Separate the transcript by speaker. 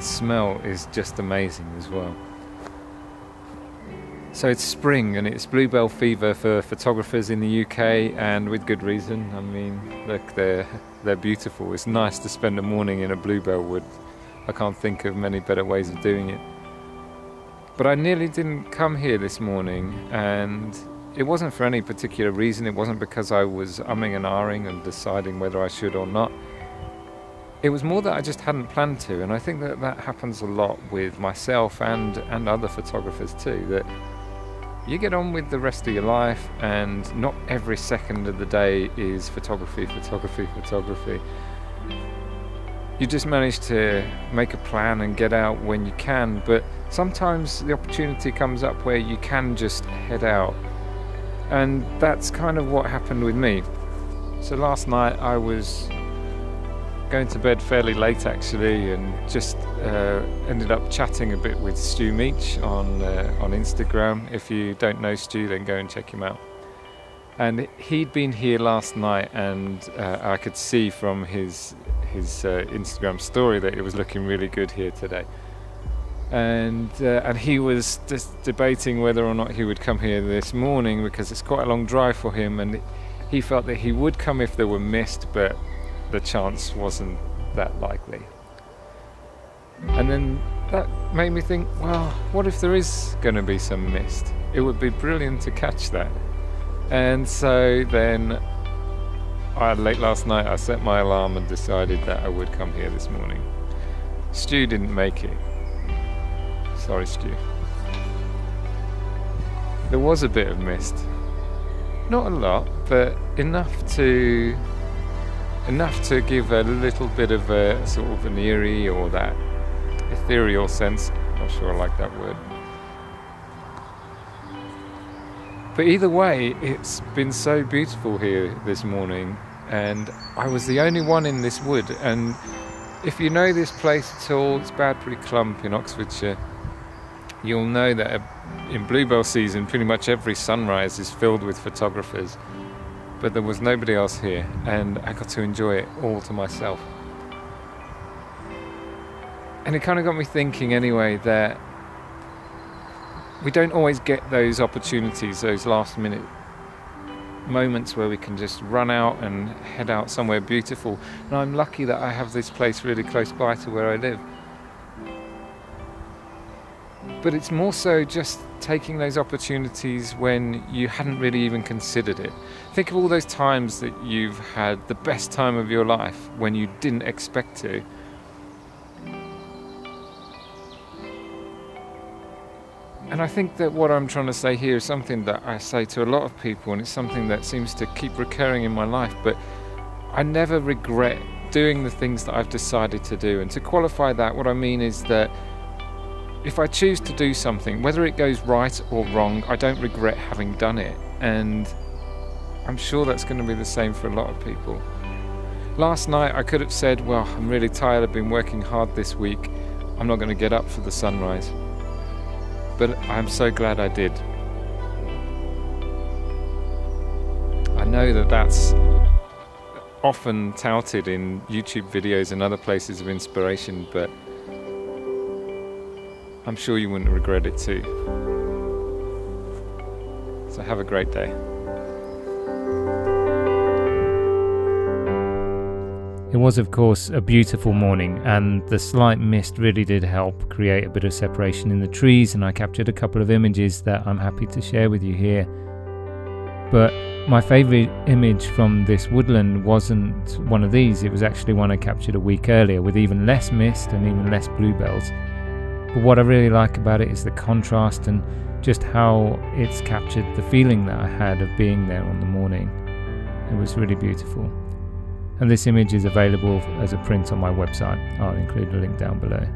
Speaker 1: the smell is just amazing as well. So it's spring and it's bluebell fever for photographers in the UK, and with good reason. I mean, look, they're they're beautiful. It's nice to spend a morning in a bluebell wood. I can't think of many better ways of doing it. But I nearly didn't come here this morning, and it wasn't for any particular reason. It wasn't because I was umming and ahhing and deciding whether I should or not. It was more that I just hadn't planned to, and I think that that happens a lot with myself and and other photographers too. That you get on with the rest of your life, and not every second of the day is photography, photography, photography. You just manage to make a plan and get out when you can, but sometimes the opportunity comes up where you can just head out. And that's kind of what happened with me. So last night I was going to bed fairly late actually, and just uh, ended up chatting a bit with Stu Meech on uh, on Instagram. If you don't know Stu, then go and check him out. And he'd been here last night, and uh, I could see from his his uh, Instagram story that it was looking really good here today. And uh, and he was just debating whether or not he would come here this morning because it's quite a long drive for him, and he felt that he would come if there were mist, but the chance wasn't that likely. And then that made me think, well, what if there is going to be some mist? It would be brilliant to catch that. And so then, I, late last night, I set my alarm and decided that I would come here this morning. Stu didn't make it. Sorry, Stu. There was a bit of mist. Not a lot, but enough to enough to give a little bit of a sort of an eerie or that ethereal sense. Not sure I like that word. But either way, it's been so beautiful here this morning, and I was the only one in this wood. And if you know this place at all, it's Badbury Clump in Oxfordshire. You'll know that in bluebell season, pretty much every sunrise is filled with photographers but there was nobody else here, and I got to enjoy it all to myself. And it kind of got me thinking, anyway, that we don't always get those opportunities, those last minute moments where we can just run out and head out somewhere beautiful. And I'm lucky that I have this place really close by to where I live. But it's more so just taking those opportunities when you hadn't really even considered it. Think of all those times that you've had the best time of your life when you didn't expect to. And I think that what I'm trying to say here is something that I say to a lot of people, and it's something that seems to keep recurring in my life. But I never regret doing the things that I've decided to do. And to qualify that, what I mean is that if I choose to do something, whether it goes right or wrong, I don't regret having done it. And I'm sure that's going to be the same for a lot of people. Last night I could have said, Well, I'm really tired, I've been working hard this week, I'm not going to get up for the sunrise. But I'm so glad I did. I know that that's often touted in YouTube videos and other places of inspiration, but I'm sure you wouldn't regret it too. So have a great day.
Speaker 2: It was, of course, a beautiful morning, and the slight mist really did help create a bit of separation in the trees. And I captured a couple of images that I'm happy to share with you here. But my favourite image from this woodland wasn't one of these, it was actually one I captured a week earlier with even less mist and even less bluebells. But what I really like about it is the contrast and just how it's captured the feeling that I had of being there on the morning. It was really beautiful. And this image is available as a print on my website. I'll include a link down below.